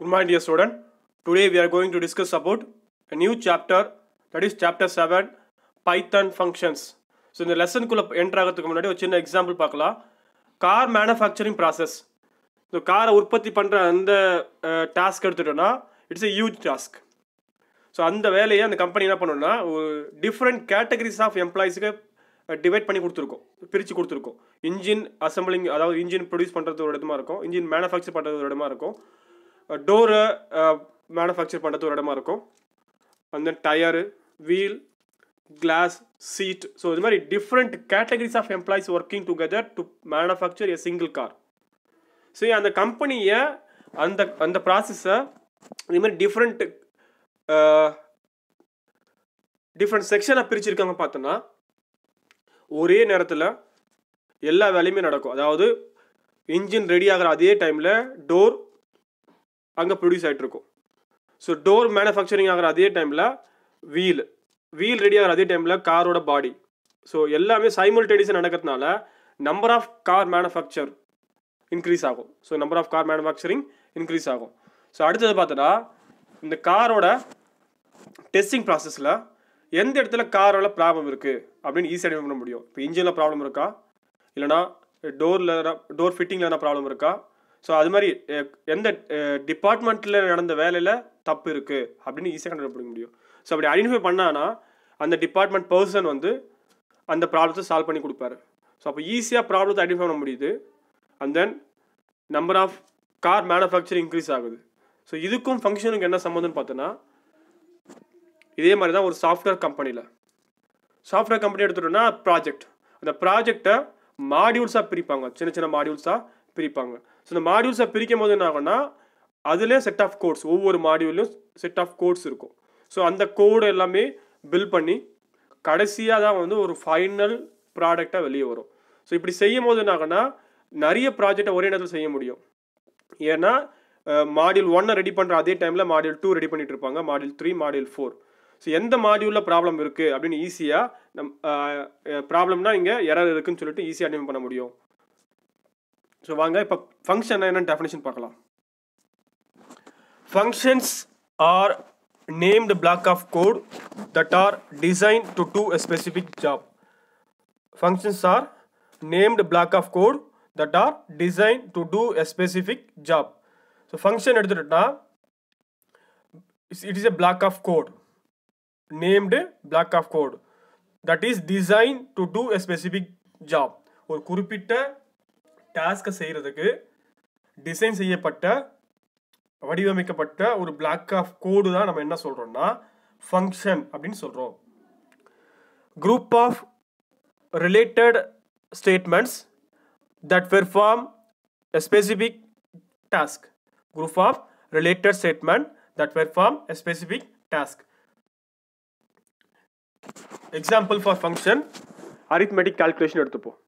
Good morning, dear student. Today we are going to discuss about a new chapter that is chapter 7 Python functions. So இந்த லெசனுக்குள்ளே enter ஆகிறதுக்கு முன்னாடி ஒரு சின்ன example பார்க்கலாம். Car manufacturing process so காரை உற்பத்தி பண்ணுற அந்த task எடுத்துட்டோன்னா it's a huge task so அந்த வேலையை அந்த கம்பெனி என்ன பண்ணணும்னா ஒரு டிஃப்ரெண்ட் கேட்டகரிஸ் ஆஃப் எம்ப்ளாயிஸுக்கு டிவைட் பண்ணி கொடுத்துருக்கோம். பிரித்து கொடுத்துருக்கோம். இன்ஜின் அசம்பிளிங் அதாவது இன்ஜின் ப்ரொடியூஸ் பண்ணுறது ஒரு இடமா இருக்கும். இன்ஜின் மேனுஃபேக்சர் பண்ணுறது ஒரு இடமா இருக்கும். டோரை மேனுஃபேக்சர் பண்ணுறது ஒரு இடமா இருக்கும். அந்த tyre wheel glass seat so இது மாதிரி different categories of employees working together to manufacture a single car சரி அந்த கம்பெனியை அந்த அந்த ப்ராசஸை இது மாதிரி டிஃப்ரெண்ட் டிஃப்ரெண்ட் செக்ஷனாக பிரிச்சிருக்காங்க பார்த்தோன்னா ஒரே நேரத்தில் எல்லா வேலையுமே நடக்கும். அதாவது இன்ஜின் ரெடி ஆகிற அதே டைமில் டோர் அங்கே ப்ரொடியூஸ் ஆகிட்டு இருக்கும் ஸோ டோர் மேனுஃபேக்சரிங் ஆகிற அதே டைமில் வீல் வீல் ரெடி ஆகிற அதே டைமில் காரோட பாடி ஸோ எல்லாமே சைமல்டேனியஸாக நடக்கிறதுனால number of car manufacture increase ஆகும். So number of car manufacturing increase ஆகும். ஸோ அடுத்தது பார்த்தோன்னா இந்த காரோட டெஸ்டிங் ப்ராசஸில் எந்த இடத்துல காரோட ப்ராப்ளம் இருக்குது அப்படின்னு ஈஸியாக பண்ண முடியும். இப்போ இன்ஜினில் ப்ராப்ளம் இருக்கா? இல்லைனா டோரில் டோர் ஃபிட்டிங்கில் எதனா ப்ராப்ளம் இருக்கா? ஸோ அது மாதிரி எந்த டிபார்ட்மெண்ட்டில் நடந்த வேலையில் தப்பு இருக்குது அப்படின்னு ஈஸியாக கண்டுபிடிக்க முடியும். ஸோ அப்படி ஐடென்டிஃபை பண்ணானா அந்த டிபார்ட்மெண்ட் பர்சன் வந்து அந்த ப்ராப்ளத்தை சால்வ் பண்ணி கொடுப்பாரு. ஸோ அப்போ ஈஸியாக ப்ராப்ளத்தை ஐடென்டிஃபை பண்ண முடியுது. And then number of car manufacture increase ஆகுது. ஸோ இதுக்கும் ஃபங்க்ஷனுக்கு என்ன சம்மந்தம்னு பார்த்தோன்னா இதே மாதிரி தான் ஒரு சாஃப்ட்வேர் கம்பெனியில் சாஃப்ட்வேர் கம்பெனி எடுத்துட்டோம்னா ப்ராஜெக்ட் அந்த ப்ராஜெக்டை மாடியூல்ஸாக பிரிப்பாங்க. சின்ன சின்ன மாடியூல்ஸாக பிரிப்பாங்க. ஸோ இந்த மாடியூல்ஸை பிரிக்கும் போது என்ன ஆகும்னா அதுலேயே செட் ஆஃப் கோட்ஸ் ஒவ்வொரு மாடியூல்லையும் செட் ஆஃப் கோட்ஸ் இருக்கும். ஸோ அந்த கோடு எல்லாமே பில் பண்ணி கடைசியாக தான் வந்து ஒரு ஃபைனல் ப்ராடக்டாக வெளியே வரும். ஸோ இப்படி செய்யும் போது என்ன ஆகும்னா நிறைய ப்ராஜெக்டை ஒரே நேரத்தில் செய்ய முடியும். ஏன்னா மாடியூல் ஒன்னை ரெடி பண்ணுற அதே டைமில் மாடியூல் டூ ரெடி பண்ணிட்டு இருப்பாங்க. Module three module four so எந்த மாடியூலில் ப்ராப்ளம் இருக்குது அப்படின்னு ஈஸியாக நம் ப்ராப்ளம்னா இங்கே எரர் இருக்குன்னு சொல்லிட்டு ஈஸியாக அட்மிட் பண்ண முடியும். ஸோ வாங்க இப்போ ஃபங்க்ஷன் என்னன்னு டெஃபினேஷன் பார்க்கலாம் functions are named block of code that are design to do a specific job functions are named block of code that are designed to do a specific job so function எடுத்துட்டா it is a block of code named block of code that is designed to do a specific job ஒரு குறிப்பிட்ட டாஸ்க்கை செய்கிறதுக்கு design செய்யப்பட்ட வடிவமைக்கப்பட்ட ஒரு block of code தான் நம்ம என்ன சொல்கிறோம்னா ஃபங்க்ஷன் அப்படின்னு சொல்கிறோம் group of related statements that perform a specific task group of related statement that perform a specific task example for function arithmetic calculation எடுத்துப்போம்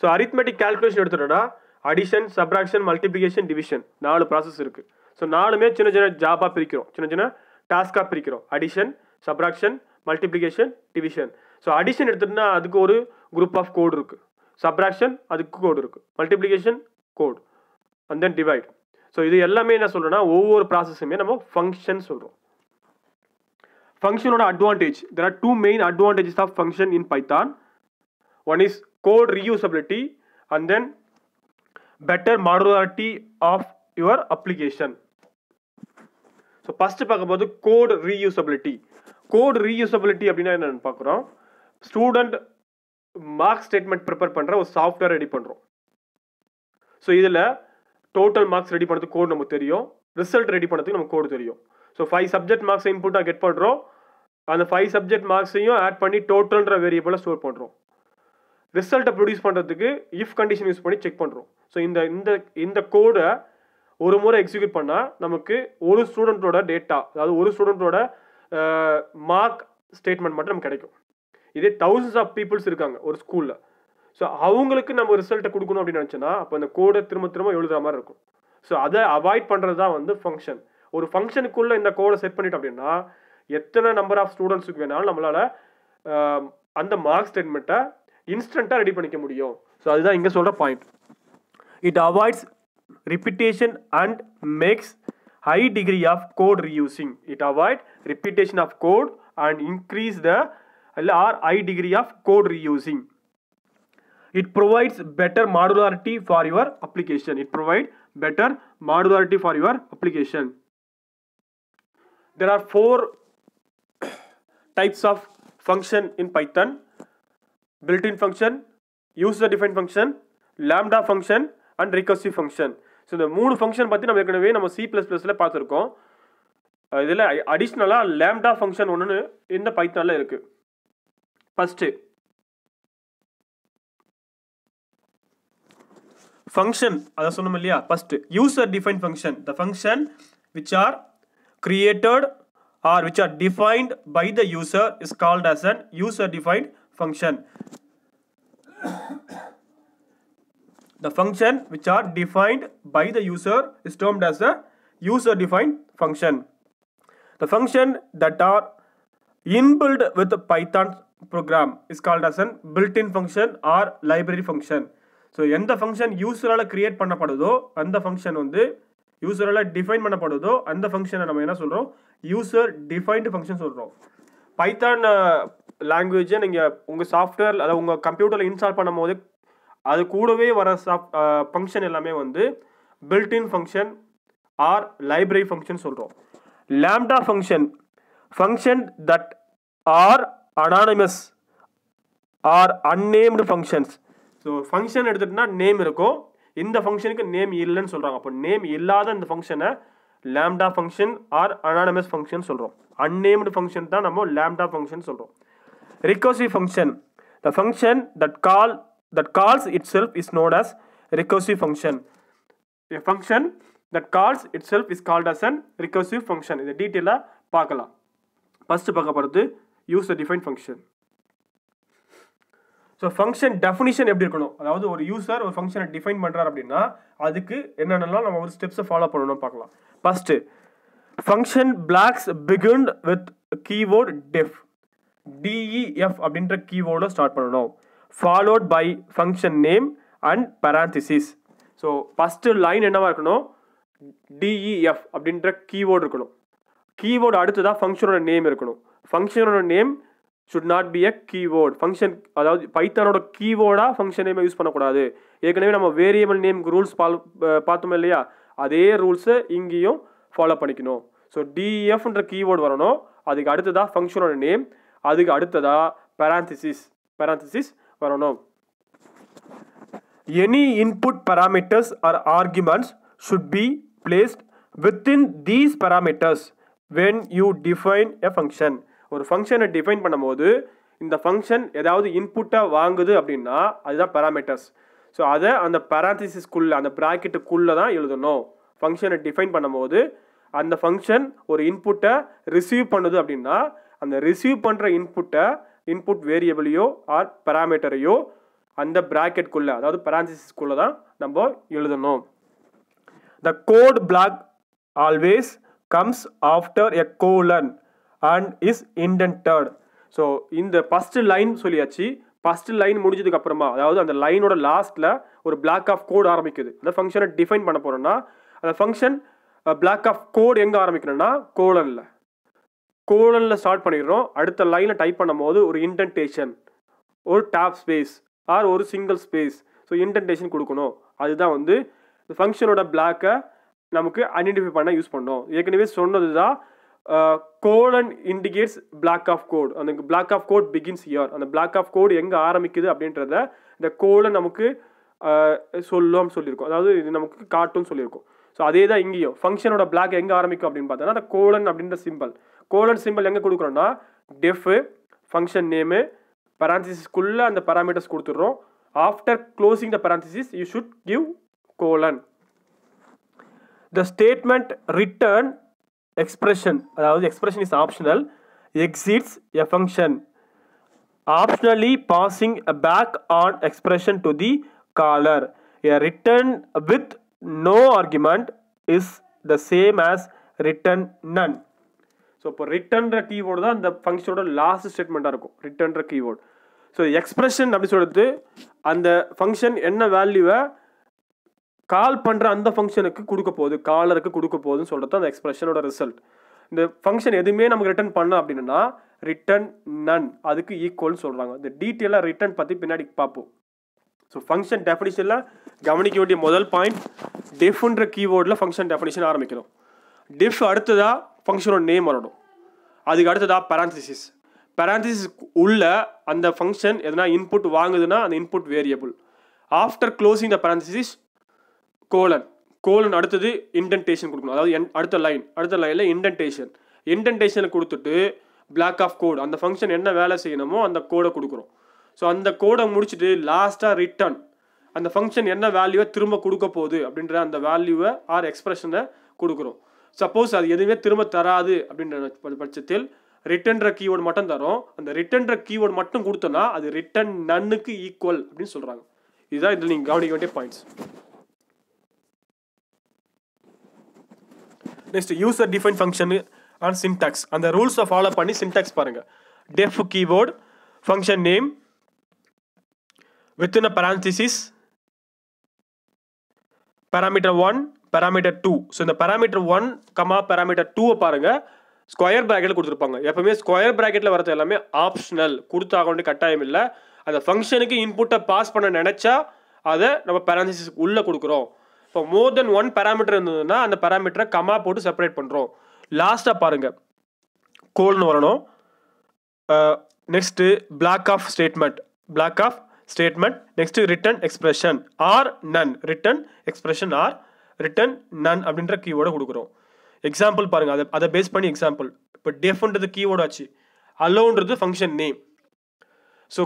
ஸோ அரித்மெட்டிக் கால்குலேஷன் எடுத்துட்டோம்னா அடிஷன் சப்ராக்ஷன் மல்டிப்ளிகேஷன் டிவிஷன் நாலு process இருக்குது so நாலுமே சின்ன சின்ன ஜாபாக பிரிக்கிறோம். சின்ன சின்ன டாஸ்காக பிரிக்கிறோம். Addition subtraction multiplication division so addition எடுத்துட்டோம்னா அதுக்கு ஒரு குரூப் ஆஃப் கோடு இருக்குது சப்ராக்ஷன் அதுக்கு கோடு இருக்குது multiplication code and then divide so இது எல்லாமே என்ன சொல்கிறோன்னா ஒவ்வொரு ப்ராசஸுமே நம்ம ஃபங்க்ஷன் சொல்கிறோம் ஃபங்க்ஷனோட advantage there are two main advantages of function in Python one is code reusability and then better modularity of your application so first பார்க்கும்போது கோட் ரீயூசபிலிட்டி கோட் ரீயூசபிலிட்டி அப்படின்னா என்னென்னு பார்க்குறோம். ஸ்டூடெண்ட் மார்க் ஸ்டேட்மெண்ட் ப்ரிப்பேர் பண்ணுற ஒரு software ready பண்ணுறோம் so இதில் total marks ready பண்ணுறதுக்கு code நமக்கு தெரியும். ரிசல்ட் ரெடி பண்ணுறதுக்கு நமக்கு கோடு தெரியும். ஸோ ஃபைவ் சப்ஜெக்ட் மார்க்ஸ் இன்புட்டாக கெட் பண்ணுறோம் அந்த ஃபைவ் சப்ஜெக்ட் மார்க்ஸையும் ஆட் பண்ணி டோட்டல்ன்ற வேரியபிளை ஸ்டோர் பண்ணுறோம் ரிசல்ட்டை ப்ரொடியூஸ் பண்ணுறதுக்கு இஃப் கண்டிஷன் யூஸ் பண்ணி செக் பண்ணுறோம் ஸோ இந்த இந்த இந்த கோடை ஒரு முறை எக்ஸிக்யூட் பண்ணால் நமக்கு ஒரு ஸ்டூடெண்ட்டோட டேட்டா அதாவது ஒரு ஸ்டூடெண்ட்டோட மார்க் ஸ்டேட்மெண்ட் மட்டும் நமக்கு கிடைக்கும். இதே தௌசண்ட்ஸ் ஆஃப் பீப்புள்ஸ் இருக்காங்க ஒரு ஸ்கூலில் ஸோ அவங்களுக்கு நம்ம ரிசல்ட்டை கொடுக்கணும் அப்படின்னு நினச்சோன்னா அப்போ அந்த கோடை திரும்ப திரும்ப எழுதுற மாதிரி இருக்கும். ஸோ அதை அவாய்ட் பண்ணுறது தான் வந்து ஃபங்க்ஷன் ஒரு ஃபங்க்ஷனுக்குள்ளே இந்த கோடை செட் பண்ணிட்டோம் அப்படின்னா எத்தனை நம்பர் ஆஃப் ஸ்டூடெண்ட்ஸுக்கு வேணாலும் நம்மளால் அந்த மார்க் ஸ்டேட்மெண்ட்டை இன்ஸ்டண்ட்டாக ரெடி பண்ணிக்க முடியும் ஸோ அதுதான் இங்கே சொல்கிற point it avoids repetition and makes high degree of code reusing it avoid repetition of code and increase the or high degree of code reusing it provides better modularity for your application it provide better modularity for your application there are four types of function in python Built-in function user defined function lambda function and recursive function. So இந்த மூணு function பற்றி நம்ம ஏற்கனவே நம்ம C plus ப்ளஸில் பார்த்துருக்கோம். இதில் அடிஷ்னலாக லேம்டா ஃபங்க்ஷன் ஒன்று இந்த பைத்தானில் இருக்குது ஃபஸ்ட்டு ஃபங்க்ஷன் அதை சொன்னோம் இல்லையா? First user define function the function which are created or which are defined by the user is called as an user defined function the function which are defined by the user is termed as a user defined function the function that are inbuilt with the python program is called as an built-in function or library function so எந்த function யூசரால் create பண்ணப்படுதோ அந்த function வந்து யூசரால் define பண்ணப்படுதோ அந்த ஃபங்க்ஷனை நம்ம என்ன சொல்கிறோம் user defined function சொல்கிறோம் Python லாங்குவேஜை நீங்கள் உங்கள் சாஃப்ட்வேர் அதாவது உங்கள் கம்ப்யூட்டரில் இன்ஸ்டால் பண்ணும் போது அது கூடவே வர சாப் ஃபங்க்ஷன் எல்லாமே வந்து built in function or library function சொல்கிறோம் lambda function function that are anonymous or unnamed functions so function எடுத்துகிட்டோம்னா நேம் இருக்கும். இந்த ஃபங்க்ஷனுக்கு நேம் இல்லைன்னு சொல்கிறாங்க அப்போ நேம் இல்லாத இந்த ஃபங்க்ஷனை lambda function or anonymous function சொல்கிறோம் அன்னேம்டு ஃபங்க்ஷன் தான் நம்ம லேம்டா ஃபங்க்ஷன் சொல்கிறோம் recursive function the function that call that calls itself is known as recursive function. A function that calls itself is called as an recursive function. இதை டீட்டெயிலாக பார்க்கலாம். First பார்க்க போகிறது a define function so function definition எப்படி இருக்கணும்? அதாவது ஒரு user ஒரு ஃபங்க்ஷனை டிஃபைன் பண்ணுறாரு அப்படின்னா அதுக்கு என்னென்னலாம் நம்ம ஒரு ஸ்டெப்ஸை ஃபாலோ பண்ணணும்னு பார்க்கலாம். First function blocks begin with keyword def D E F அப்படின்ற கீவோர்டை ஸ்டார்ட் பண்ணணும். Followed by function name and parenthesis so first line என்னவாக இருக்கணும்? டிஇஎஃப் அப்படின்ற கீவோர்டு இருக்கணும். கீவோர்டு அடுத்ததாக ஃபங்க்ஷனோட நேம் இருக்கணும். ஃபங்க்ஷனோட name should not be a keyword function அதாவது பைத்தானோட கீவோர்டாக ஃபங்க்ஷன் நேமை யூஸ் பண்ணக்கூடாது. ஏற்கனவே நம்ம வேரியபிள் நேம்க்கு ரூல்ஸ் பால் பார்த்தோம் இல்லையா? அதே ரூல்ஸை இங்கேயும் ஃபாலோ பண்ணிக்கணும். ஸோ டிஎஃப்ன்ற கீவோர்டு வரணும். அதுக்கு அடுத்ததாக ஃபங்க்ஷனோட நேம் அதுக்கு அடுத்ததாக parenthesis parenthesis வரணும். Any input parameters or arguments should be placed within these parameters when you define a function. ஒரு ஃபங்க்ஷனை டிஃபைன் பண்ணும்போது இந்த ஃபங்க்ஷன் ஏதாவது இன்புட்டாக வாங்குது அப்படின்னா அதுதான் பேராமீட்டர்ஸ் ஸோ அதை அந்த பேராந்திசிஸ்க்குள்ளே அந்த ப்ராக்கெட்டுக்குள்ளே தான் எழுதணும். ஃபங்க்ஷனை டிஃபைன் பண்ணும்போது அந்த ஃபங்க்ஷன் ஒரு இன்புட்டை ரிசீவ் பண்ணுது அப்படின்னா அந்த ரிசீவ் பண்ணுற இன்புட்டை இன்புட் வேரியபிளையோ ஆர் பராமீட்டரையோ அந்த ப்ராக்கெட்குள்ளே அதாவது பேராந்திசிஸ்க்குள்ளே தான் நம்ம எழுதணும். The code block always comes after a colon and is indented so இந்த ஃபஸ்ட்டு லைன் சொல்லியாச்சு. ஃபஸ்ட்டு லைன் முடிஞ்சதுக்கு அப்புறமா அதாவது அந்த லைனோட லாஸ்ட்டில் ஒரு பிளாக் ஆஃப் கோட் ஆரம்பிக்குது. அந்த ஃபங்க்ஷனை டிஃபைன் பண்ண போகிறோன்னா அந்த ஃபங்க்ஷன் பிளாக் ஆஃப் கோட் எங்கே ஆரம்பிக்கணும்னா கோலனில் கோலனில் ஸ்டார்ட் பண்ணிடுறோம். அடுத்த லைனை டைப் பண்ணும்போது ஒரு இன்டென்டேஷன் ஒரு டேப் ஸ்பேஸ் ஆர் ஒரு சிங்கிள் ஸ்பேஸ் ஸோ இன்டென்டேஷன் கொடுக்கணும். அதுதான் வந்து ஃபங்க்ஷனோட பிளாக்கை நமக்கு ஐடென்டிஃபை பண்ண யூஸ் பண்ணோம் ஏற்கனவே சொன்னது தான் colon indicates block of code அந்த block of code begins here அந்த பிளாக் ஆஃப் கோட் எங்கே ஆரம்பிக்குது அப்படின்றத இந்த கோலன் நமக்கு சொல்லும் சொல்லியிருக்கோம். அதாவது இது நமக்கு காட்டும்னு சொல்லியிருக்கோம். ஸோ அதே தான் இங்கேயும் ஃபங்க்ஷனோட பிளாக் எங்கே ஆரம்பிக்கும் அப்படின்னு பார்த்தோன்னா அந்த கோலன் அப்படின்ற சிம்பிள் கோலன் சிம்பிள் எங்கே கொடுக்குறோன்னா டெஃபு ஃபங்க்ஷன் நேமு பராந்திசிஸ்க்குள்ளே அந்த பராமீட்டர்ஸ் கொடுத்துட்றோம். After closing the parenthesis you should give colon the statement return expression அதாவது expression is optional exits a function optionally passing a back an expression to the caller a return with no argument is the same as return none so இப்போ ரிட்டன்ற keyword தான் அந்த ஃபங்க்ஷனோட last ஸ்டேட்மெண்ட்டாக இருக்கும். ரிட்டர்ன்ற keyword so expression அப்படி சொல்கிறது அந்த function என்ன வேல்யூவை கால் பண்ணுற அந்த ஃபங்க்ஷனுக்கு கொடுக்க போகுது. காலருக்கு கொடுக்க போகுதுன்னு சொல்கிறது அந்த எக்ஸ்பிரஷனோட ரிசல்ட் இந்த ஃபங்க்ஷன் எதுவுமே நமக்கு ரிட்டர்ன் பண்ண அப்படின்னா ரிட்டர்ன் நன் அதுக்கு ஈக்குவல்னு சொல்கிறாங்க இந்த டீட்டெயிலாக ரிட்டர்ன் பற்றி பின்னாடி பார்ப்போம். ஸோ ஃபங்க்ஷன் டெஃபினிஷனில் கவனிக்க வேண்டிய முதல் பாயிண்ட் டிஃப்ன்ற கீவேர்டில் ஃபங்க்ஷன் டெஃபினிஷன் ஆரம்பிக்கணும். டிஃப் அடுத்ததாக ஃபங்க்ஷனோட நேம் வரணும். அதுக்கு அடுத்ததாக பேரான்சிசிஸ் பேரான்சிசிஸ் உள்ள அந்த ஃபங்க்ஷன் எதனா இன்புட் வாங்குதுன்னா அந்த input variable after closing the parenthesis colon colon அடுத்தது இன்டென்டேஷன் கொடுக்கணும். அதாவது என் அடுத்த லைன் அடுத்த லைனில் இன்டென்டேஷன் இன்டென்டேஷனை கொடுத்துட்டு பிளாக் ஆஃப் கோட் அந்த ஃபங்க்ஷன் என்ன வேலை செய்யணுமோ அந்த கோடை கொடுக்குறோம். ஸோ அந்த கோடை முடிச்சுட்டு லாஸ்ட்டாக ரிட்டர்ன் அந்த ஃபங்க்ஷன் என்ன வேல்யூவை திரும்ப கொடுக்க போகுது அப்படின்ற அந்த வேல்யூவை ஆர் எக்ஸ்பிரஷனை கொடுக்குறோம். சப்போஸ் அது எதுவுமே திரும்ப தராது அப்படின்ற பட்சத்தில் ரிட்டன்ற கீவேர்டு மட்டும் தரும். அந்த ரிட்டர்ன்ற கீவேர்டு மட்டும் கொடுத்தோன்னா அது ரிட்டர்ன் நன்னுக்கு ஈக்குவல் அப்படின்னு சொல்கிறாங்க இதுதான் இதில் நீங்கள் கவனிக்க வேண்டிய points next user define function and syntax அந்த ரூல்ஸை ஃபாலோ பண்ணி சின்டாக்ஸ் பாருங்கள் def keyboard function name within a parenthesis parameter one parameter two so இந்த பேராமீட்டர் ஒன் கமா பேராமீட்டர் டூவை பாருங்கள் ஸ்கொயர் ப்ராக்கெட்டில் கொடுத்துருப்பாங்க. எப்பவுமே ஸ்கொயர் ப்ராக்கெட்டில் வரது எல்லாமே ஆப்ஷனல் கொடுத்தாகணும் கட்டாயம் இல்லை. அந்த ஃபங்க்ஷனுக்கு இன்புட்டை பாஸ் பண்ண நினச்சா அதை நம்ம parenthesis உள்ளே கொடுக்குறோம். இப்போ மோர் தென் ஒன் பேராமீட்டர் இருந்ததுன்னா அந்த பேராமீட்டரை கமா போட்டு செப்பரேட் பண்ணுறோம் லாஸ்ட்டாக பாருங்கள் கோல்னு வரணும். Next block of statement block of statement next return expression or none return expression or return none அப்படின்ற கீவேர்டை கொடுக்குறோம். எக்ஸாம்பிள் பாருங்கள் அதை அதை பேஸ் பண்ணி எக்ஸாம்பிள் இப்போ டெஃப்ன்றது கீவேர்டு ஆச்சு. அலோன்றது function name so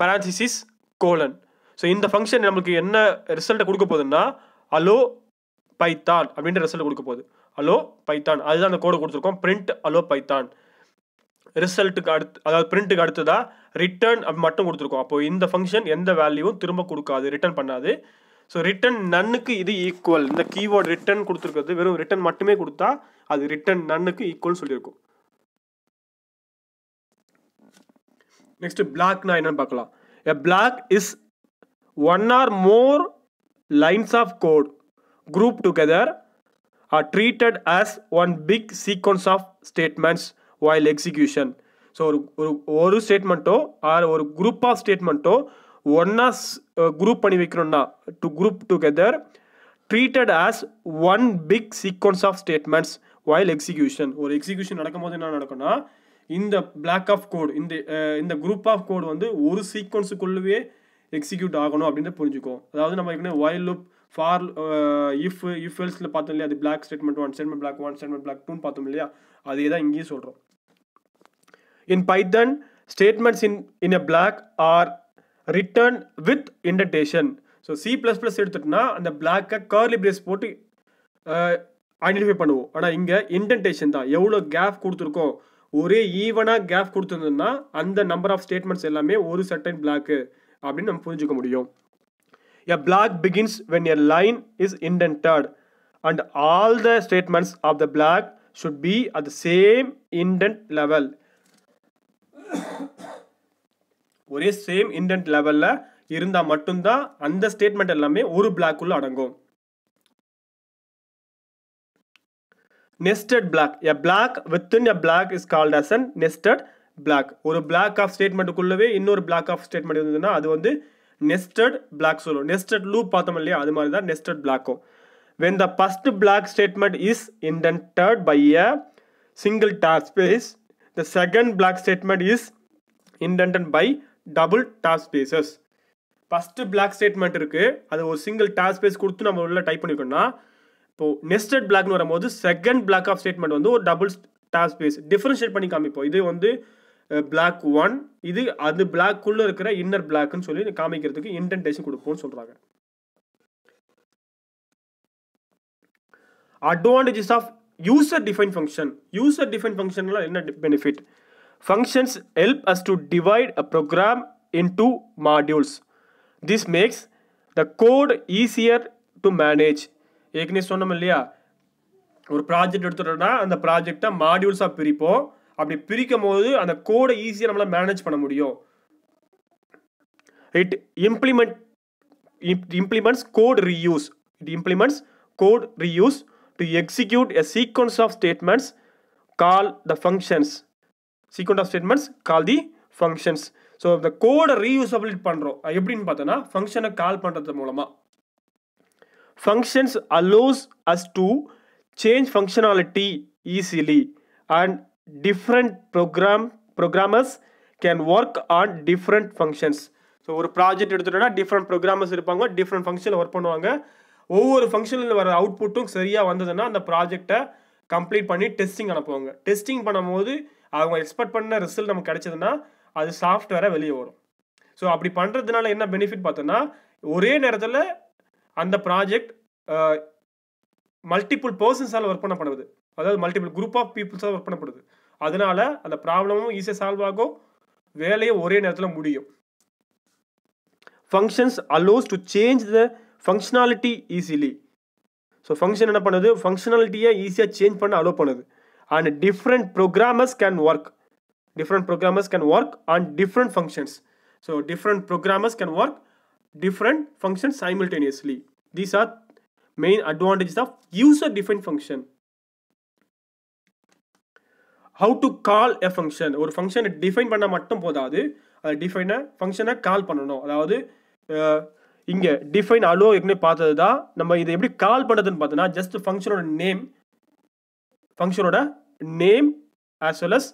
parenthesis colon so இந்த ஃபங்க்ஷன் நம்மளுக்கு என்ன ரிசல்ட்டை கொடுக்க போகுதுன்னா அலோ பைத்தான் அப்படின்ற ரிசல்ட் கொடுக்க போகுது. அலோ பைத்தான் அதுதான் அந்த கோடை கொடுத்துருக்கோம். பிரிண்ட் அலோ பைத்தான் ரிசல்ட்டுக்கு அடுத்து அதாவது பிரிண்ட்டுக்கு அடுத்ததாக ரிட்டர்ன் மட்டும் கொடுத்துருக்கோம். அப்போது இந்த ஃபங்க்ஷன் எந்த வேல்யூவும் திரும்ப கொடுக்காது ரிட்டர்ன் பண்ணாது. ஸோ ரிட்டன் நன்னுக்கு இது ஈக்குவல் இந்த கீவேர்டு ரிட்டன் கொடுத்துருக்கிறது வெறும் ரிட்டன் மட்டுமே கொடுத்தா அது ரிட்டர்ன் நன்னுக்கு ஈக்குவல் சொல்லியிருக்கும். நெக்ஸ்ட் பிளாக்னா என்னன்னு பார்க்கலாம். A block is one or more lines of code group together are treated as one big sequence of statements while execution. ஸோ ஒரு ஒரு ஒரு ஸ்டேட்மெண்ட்டோ ஆர் ஒரு குரூப் ஆஃப் ஸ்டேட்மெண்ட்டோ ஒன்னா குரூப் பண்ணி வைக்கணும்னா to group together treated as one big sequence of statements while execution ஒரு எக்ஸிக்யூஷன் நடக்கும்போது என்ன நடக்கும்னா இந்த பிளாக் ஆஃப் கோட் இந்த இந்த குரூப் ஆஃப் கோட் வந்து ஒரு சீக்வன்ஸுக்குள்ளவே எக்ஸிக்யூட் ஆகணும் அப்படின்னு புரிஞ்சுக்கோ அதாவது நம்ம ஏற்கனவே while loop for if if எல்ஸில் பார்த்தோம் இல்லையா அது block statement one statement block one statement block டூன்னு பார்த்தோம் இல்லையா அதே தான் இங்கேயும் சொல்கிறோம் in Python statements in in a block are return with indentation so C plus plus எடுத்துட்டோம்னா அந்த பிளாக்கை கர்லி பிரேஸ் போட்டு ஐடென்டிஃபை பண்ணுவோம். ஆனால் இங்கே இன்டென்டேஷன் தான். எவ்வளோ கேப் கொடுத்துருக்கோம்? ஒரே ஈவனாக கேப் கொடுத்துருந்தோம்னா அந்த நம்பர் ஆஃப் ஸ்டேட்மெண்ட்ஸ் எல்லாமே ஒரு சர்டன் பிளாக்கு அப்படின்னு நம்ம புரிஞ்சுக்க முடியும். A block begins when a line is indented and all the statements of the block should be at the same indent level ஒரே சேம் இண்டென்ட் லெவலில் இருந்தால் மட்டும்தான் அந்த ஸ்டேட்மெண்ட் எல்லாமே ஒரு பிளாக்குள்ளே அடங்கும். Nested block a block within a block is called as an nested block ஒரு பிளாக் ஆஃப் ஸ்டேட்மெண்ட்டுக்குள்ளவே இன்னொரு பிளாக் ஆஃப் ஸ்டேட்மெண்ட் இருந்ததுன்னா அது வந்து நெஸ்டட் பிளாக் சொல்லுவோம் நெஸ்டட் லூப் பார்த்தோம் இல்லையா? அது மாதிரி தான் நெஸ்டட் பிளாக்கும் when the first block statement is indented by a single tab space the second block statement is indented by double tab spaces first block statement இருக்குது அது ஒரு சிங்கிள் டாப் ஸ்பேஸ் கொடுத்து நம்ம உள்ள டைப் பண்ணிக்கோன்னா இப்போது நெஸ்டட் பிளாக்னு வரும்போது second block of statement வந்து ஒரு டபுள் டாப் ஸ்பேஸ் டிஃப்ரென்ஷியேட் பண்ணி காமிப்போம். இது வந்து பிளாக் ஒன் இது அது பிளாக்குள்ளே இருக்கிற இன்னர் பிளாக்னு சொல்லி காமிக்கிறதுக்கு இன்டென்டேஷன் கொடுப்போம்னு சொல்கிறாங்க advantages of user define function user define ஃபங்க்ஷனில் என்ன benefit functions help us to divide a program into modules. This makes the code easier to manage. ஏற்கனவே சொன்னோம் இல்லையா? ஒரு ப்ராஜெக்ட் எடுத்துட்டோம்னா அந்த ப்ராஜெக்டை மாடியூல்ஸாக பிரிப்போம். அப்படி பிரிக்கும் போது அந்த கோடை ஈஸியாக நம்மளால் மேனேஜ் பண்ண முடியும். It implement implements code reuse it implements code reuse to execute a sequence of statements call the functions sequence of statements call the functions so இந்த கோடை ரீயூசபிலிட் பண்ணுறோம் எப்படின்னு பார்த்தோன்னா ஃபங்க்ஷனை கால் பண்ணுறது மூலமாக functions allows us to change functionality easily and different program programmers can work on different functions so ஒரு project எடுத்துட்டோம்னா டிஃப்ரெண்ட் ப்ரோக்ராமர்ஸ் இருப்பாங்க. டிஃப்ரெண்ட் ஃபங்க்ஷனில் ஒர்க் பண்ணுவாங்க. ஒவ்வொரு ஃபங்க்ஷனில் வர அவுட்புட்டும் சரியாக வந்ததுன்னா அந்த ப்ராஜெக்டை கம்ப்ளீட் பண்ணி டெஸ்டிங் அனுப்புவாங்க. டெஸ்டிங் பண்ணும்போது அவங்க எக்ஸ்பெக்ட் பண்ண ரிசல்ட் நமக்கு கிடைச்சதுன்னா அது சாஃப்ட்வேரை வெளியே வரும். ஸோ அப்படி பண்ணுறதுனால என்ன பெனிஃபிட் பார்த்தோன்னா ஒரே நேரத்தில் அந்த ப்ராஜெக்ட் மல்டிபிள் பர்சன்ஸால் ஒர்க் பண்ணப்படுது. அதாவது மல்டிபிள் குரூப் ஆஃப் பீப்புள்ஸால் ஒர்க் பண்ணப்படுது. அதனால அந்த ப்ராப்ளமும் ஈஸியாக சால்வ் ஆகும். வேலையும் ஒரே நேரத்தில் முடியும். Functions allows to change the functionality easily so function என்ன பண்ணுது? ஃபங்க்ஷனாலிட்டியை ஈஸியாக சேஞ்ச் பண்ண அலோவ் பண்ணுது. And different programmers can work different programmers can work on different functions so different programmers can work different functions simultaneously these are main advantages of user defined function how to call a function ஒரு ஃபங்க்ஷனை define பண்ண மட்டும் போதாது அதை டிஃபைனை ஃபங்க்ஷனை கால் பண்ணணும் அதாவது இங்கே டிஃபைன் அலோ ஏற்கனவே பார்த்தது தான் நம்ம இதை எப்படி கால் பண்ணுறதுன்னு பார்த்தோன்னா ஜஸ்ட் ஃபங்க்ஷனோட name ஃபங்க்ஷனோட name as well as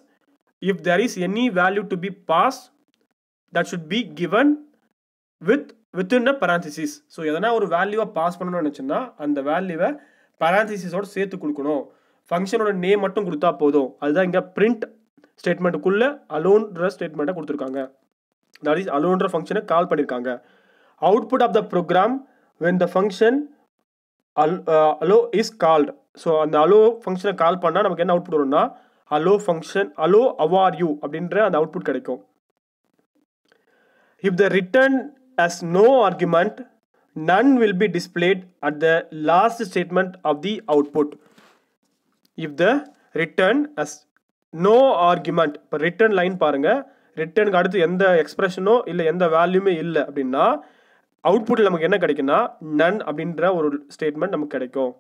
if there is any value to be passed that should be given with within a so எதனா ஒரு வேல்யூவை பாஸ் பண்ணணும்னு நினச்சோன்னா அந்த வேல்யூவை parenthesisஓட சேர்த்து கொடுக்கணும். ஃபங்க்ஷனோட நேம் மட்டும் கொடுத்தா போதும். அதுதான் இங்கே பிரிண்ட் ஸ்டேட்மெண்ட்டுக்குள்ளே அலோன்ற ஸ்டேட்மெண்ட்டை கொடுத்துருக்காங்க. தட் இஸ் அலோன்ற ஃபங்க்ஷனை கால் பண்ணியிருக்காங்க output of the program when the function Al hello is called so அந்த அலோ ஃபங்க்ஷனை கால் பண்ணால் நமக்கு என்ன அவுட்புட் வரும்னா hello function hello how are you அப்படின்ற அந்த அவுட்புட் கிடைக்கும். If the return has no argument none will be displayed at the last statement of the output if the return has no argument இப்போ return line பாருங்கள் ரிட்டர்னுக்கு அடுத்து எந்த எக்ஸ்பிரஷனோ இல்லை எந்த வேல்யூமே இல்லை அப்படின்னா அவுட்புட்டில் நமக்கு என்ன கிடைக்குன்னா நன் அப்படின்ற ஒரு ஸ்டேட்மெண்ட் நமக்கு கிடைக்கும்.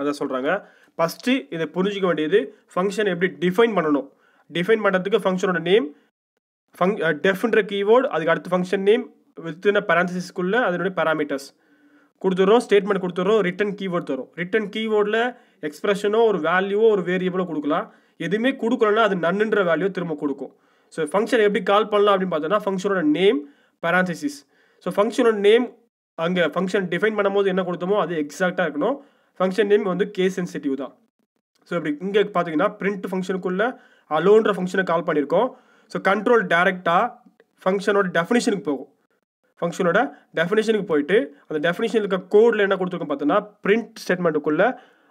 அதான் சொல்கிறாங்க ஃபஸ்ட்டு இதை புரிஞ்சிக்க வேண்டியது ஃபங்க்ஷன் எப்படி டிஃபைன் பண்ணணும்? டிஃபைன் பண்ணுறதுக்கு ஃபங்க்ஷனோட நேம் ஃபங் டெஃப்ன்ற கீவேர்டு அதுக்கு அடுத்து ஃபங்க்ஷன் நேம் வித்தின் பேரான்சிஸ்க்குள்ளே அதனுடைய பேராமீட்டர்ஸ் கொடுத்துட்றோம் ஸ்டேட்மெண்ட் கொடுத்துட்றோம் ரிட்டன் கீவேர்டு தரும். ரிட்டன் கீவேர்டில் எக்ஸ்பிரஷனோ ஒரு வேல்யூவோ ஒரு வேரியபிளோ கொடுக்கலாம். எதுவுமே கொடுக்கலன்னா அது நன்னுன்ற வேல்யூ திரும்ப கொடுக்கும். ஸோ ஃபங்க்ஷன் எப்படி கால் பண்ணலாம் அப்படின்னு பார்த்தோன்னா ஃபங்க்ஷனோட நேம் பேரான்சிஸ் ஸோ ஃபங்க்ஷனோட நேம் அங்கே ஃபங்க்ஷன் டிஃபைன் பண்ணும்போது என்ன கொடுத்தோமோ அது எக்ஸாக்டாக இருக்கணும். ஃபங்க்ஷன் நேம் வந்து கேஸ் சென்சிட்டிவ் தான். ஸோ இப்படி இங்கே பார்த்தீங்கன்னா பிரிண்ட் ஃபங்க்ஷனுக்குள்ளே அலோன்ற ஃபங்க்ஷனை கால் பண்ணியிருக்கோம். ஸோ கண்ட்ரோல் டேரெக்டாக ஃபங்க்ஷனோட டெஃபினிஷனுக்கு போகும். ஃபங்க்ஷனோட டெஃபினேஷனுக்கு போயிட்டு அந்த டெஃபினேஷன் இருக்க கோடில் என்ன கொடுத்துருக்கோம் பார்த்தோன்னா பிரிண்ட் ஸ்டேட்மெண்ட்டுக்குள்ளே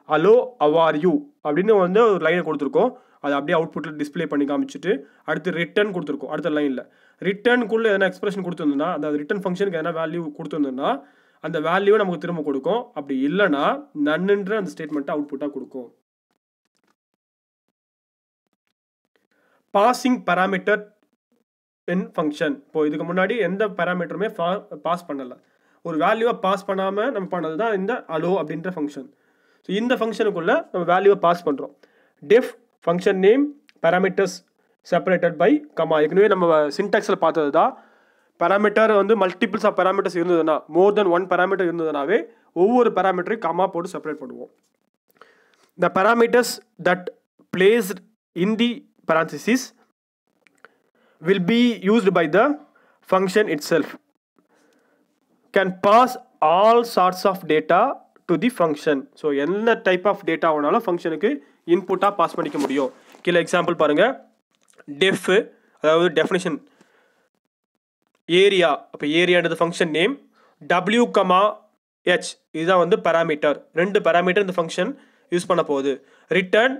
அலோ அவார் யூ அப்படின்னு வந்து ஒரு லைனை கொடுத்துருக்கோம். அதை அப்படியே அவுட்புட்டில் டிஸ்பிளே பண்ணி காமிச்சிட்டு அடுத்து ரிட்டர்ன் கொடுத்துருக்கோம் அடுத்த லைனில் ரிட்டர்னுக்குள்ளே எதனா எக்ஸ்பிரஷன் கொடுத்துருந்தோம்னா அந்த ரிட்டர்ன் ஃபங்க்ஷனுக்கு எதனா வேல்யூ கொடுத்துருந்தோம்னா அந்த வேல்யூவை நமக்கு திரும்ப கொடுக்கும். அப்படி இல்லைன்னா நன்னுன்ற அந்த ஸ்டேட்மெண்ட்டை அவுட்புட்டாக கொடுக்கும். பாசிங் பேராமீட்டர் இன் ஃபங்க்ஷன் இப்போ இதுக்கு முன்னாடி எந்த பேராமீட்டருமே பாஸ் பண்ணலை. ஒரு வேல்யூவை பாஸ் பண்ணாமல் நம்ம பண்ணது தான் இந்த அலோ அப்படின்ற ஃபங்க்ஷன் ஸோ இந்த ஃபங்க்ஷனுக்குள்ளே நம்ம வேல்யூவை பாஸ் பண்ணுறோம் def function name parameters separated by comma ஏற்கனவே நம்ம சின்டாக்ஸில் பார்த்தது தான் பேராமீட்டர் வந்து மல்டிபிள்ஸ் ஆஃப் பேராமீட்டர்ஸ் இருந்ததுன்னா மோர் தென் ஒன் பேராமீட்டர் இருந்ததுனாவே ஒவ்வொரு பேராமீட்டரையும் கமா போட்டு செப்பரேட் பண்ணுவோம். The parameters that placed in the parenthesis will be used by the function itself. Can pass all sorts of data to the function. So என்ன type of data வேணாலும் ஃபங்க்ஷனுக்கு இன்புட்டாக pass பண்ணிக்க முடியும். கீழே example பாருங்கள் def அதாவது definition area அப்போ ஏரியான்றது function name W comma H இதுதான் வந்து பேராமீட்டர் ரெண்டு பேராமீட்டர் இந்த ஃபங்க்ஷன் யூஸ் பண்ண போகுது. Return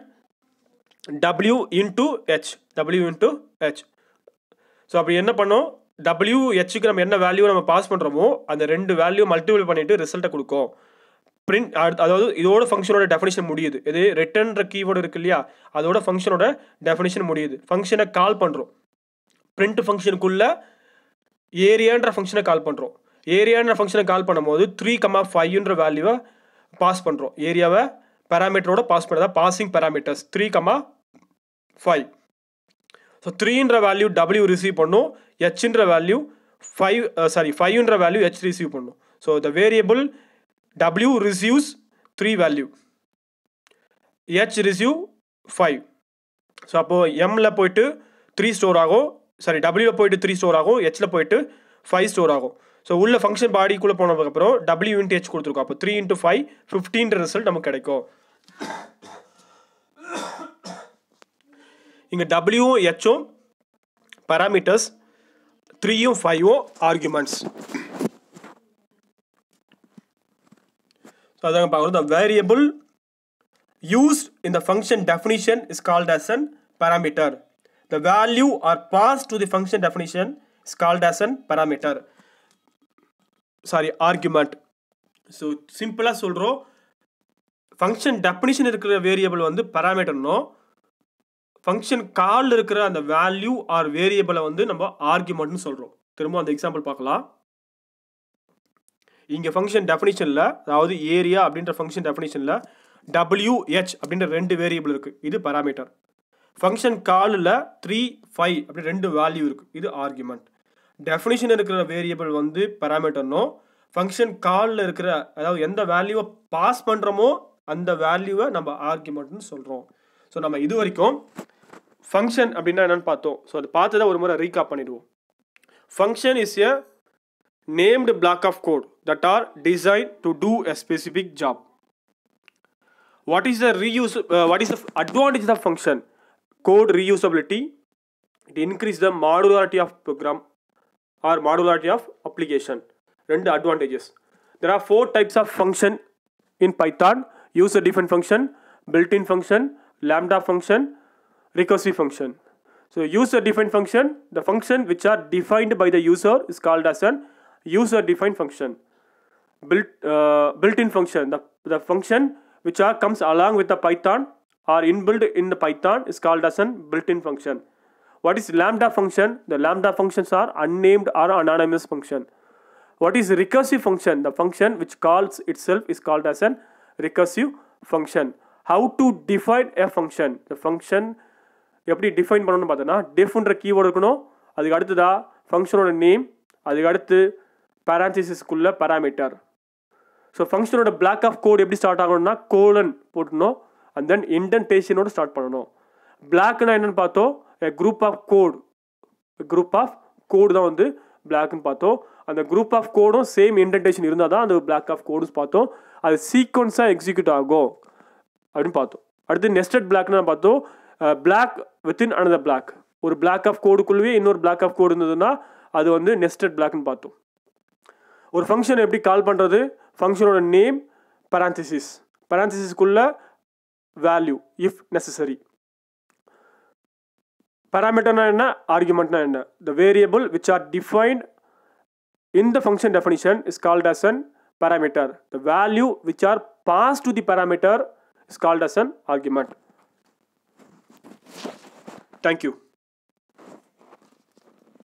W into H W into H so அப்படி என்ன பண்ணோம்? டபிள்யூ ஹெச்சுக்கு நம்ம என்ன வேல்யூ நம்ம பாஸ் பண்ணுறோமோ அந்த ரெண்டு வேல்யூ மல்டிபிள் பண்ணிவிட்டு ரிசல்ட்டை கொடுக்கும். பிரிண்ட் அதாவது இதோட ஃபங்க்ஷனோட டெஃபினிஷன் முடியுது. இது ரிட்டர்ன்ற கீவேர்டு இருக்கு இல்லையா? அதோட ஃபங்க்ஷனோட டெஃபினிஷன் முடியுது. ஃபங்க்ஷனை கால் பண்ணுறோம் பிரிண்ட் ஃபங்க்ஷனுக்குள்ளே ஏரியான்ற ஃபங்க்ஷனை கால் பண்ணுறோம் ஏரியான்ற ஃபங்க்ஷனை கால் பண்ணும்போது த்ரீ கமா ஃபைவ்ன்ற வேல்யூவை பாஸ் பண்ணுறோம் ஏரியாவை பேராமீட்டரோட பாஸ் பண்ணுறதா passing parameters three comma five so த்ரீன்ற value W receive பண்ணும். ஹெச்ன்ற வேல்யூ ஃபைவ் சாரி ஃபைவ்ன்ற வேல்யூ ஹெச் ரிசீவ் பண்ணும். So the variable W receives three value H receive five so அப்போது எம்மில் போயிட்டு த்ரீ ஸ்டோர் ஆகும். சாரி டபிள்யூவில் போயிட்டு த்ரீ ஸ்டோர் ஆகும். ஹெச்சில் போயிட்டு ஃபைவ் ஸ்டோர் ஆகும். ஸோ உள்ள ஃபங்க்ஷன் பாடிக்குள்ளே போனதுக்கப்புறம் டபிள்யூ இன்ட்டு ஹெச் கொடுத்துருக்கோம். அப்போ த்ரீ இன்ட்டு ஃபைவ் ஃபிஃப்டீன்ற ரிசல்ட் நமக்கு கிடைக்கும். இங்கே டபிள்யூவும் ஹெச்சும் பேராமீட்டர்ஸ் த்ரீயும் ஃபைவும் ஆர்குமெண்ட்ஸ் ஸோ அதாங்க பார்க்குறோம் the variable used in the function definition is called as an parameter. The value or passed to the function definition is called as an parameter. Sorry, so சிம்பிளாக சொல்கிறோம் function definition இருக்கிற variable வந்து பேராமீட்டர்னோ function கால் இருக்கிற அந்த value or வேரியபிளை வந்து நம்ம ஆர்குமெண்ட்னு சொல்கிறோம் திரும்ப அந்த எக்ஸாம்பிள் பார்க்கலாம் இங்கே ஃபங்க்ஷன் டெஃபினிஷனில் அதாவது ஏரியா அப்படின்ற ஃபங்க்ஷன் டெஃபினிஷனில் டபிள்யூஹெச் அப்படின்ற ரெண்டு வேரியபிள் இருக்குது இது பராமீட்டர் ஃபங்க்ஷன் காலில் த்ரீ ஃபைவ் அப்படி ரெண்டு வேல்யூ இருக்குது இது ஆர்குமெண்ட் டெஃபினிஷன் இருக்கிற வேரியபிள் வந்து பராமீட்டர்னோ ஃபங்க்ஷன் காலில் இருக்கிற அதாவது எந்த வேல்யூவை பாஸ் பண்ணுறோமோ அந்த வேல்யூவை நம்ம ஆர்குமெண்ட்னு சொல்கிறோம் ஸோ நம்ம இது வரைக்கும் ஃபங்க்ஷன் அப்படின்னா என்னென்னு பார்த்தோம். ஸோ அது பார்த்ததை ஒரு முறை ரீகாப் பண்ணிடுவோம். Function is a named block of code that are design to do a specific job what is the reuse uh, what is the advantage of function code reusability it increase the modularity of program or modularity of application ரெண்டு advantages there are four types of function in python user defined function built-in function lambda function recursive function so user defined function the function which are defined by the user is called as an user defined function built uh, built-in function the, the function which are comes along with the python or inbuilt in the python is called as an built-in function what is lambda function the lambda functions are unnamed or anonymous function what is recursive function the function which calls itself is called as an recursive function how to define a function the function எப்படி define பண்ணணும்னு பார்த்தோன்னா டெஃப்ன்ற keyword இருக்கணும் அதுக்கு அடுத்ததா ஃபங்க்ஷனோட name அதுக்கு அடுத்து பேரான்சிசிஸ்க்குள்ள parameter so ஃபங்க்ஷனோட பிளாக் ஆஃப் கோட் எப்படி ஸ்டார்ட் ஆகணும்னா கோலன் போட்டணும் அண்ட் தென் இன்டென்டேஷனோட ஸ்டார்ட் பண்ணணும். பிளாக்னா என்னன்னு பார்த்தோம் group of code group of code தான் வந்து பிளாக்னு பார்த்தோம். அந்த குரூப் ஆஃப் கோடும் சேம் இன்டென்டேஷன் இருந்தால் தான் அந்த பிளாக் ஆஃப் கோடும் பார்த்தோம். அது சீக்வன்ஸாக எக்ஸிக்யூட் ஆகும் அப்படின்னு பார்த்தோம். அடுத்து நெஸ்டட் பிளாக்னு பார்த்தோம் பிளாக் வித்தின் அனதர் பிளாக் ஒரு பிளாக் ஆஃப் கோடுக்குள்ளேயே இன்னொரு பிளாக் ஆஃப் கோடு இருந்ததுன்னா அது வந்து நெஸ்டட் பிளாக்னு பார்த்தோம். ஒரு ஃபங்க்ஷன் எப்படி கால் பண்ணுறது ஃபங்க்ஷனோட நேம் பரான்சிசிஸ் பரான்சிசிஸ்க்குள்ள வேல்யூ இஃப் நெசசரி parameterனா என்ன? ஆர்குமெண்ட்னா என்ன? The variable which are defined in the function definition is called as an parameter. The value which are passed to the parameter is called as an argument. Thank you.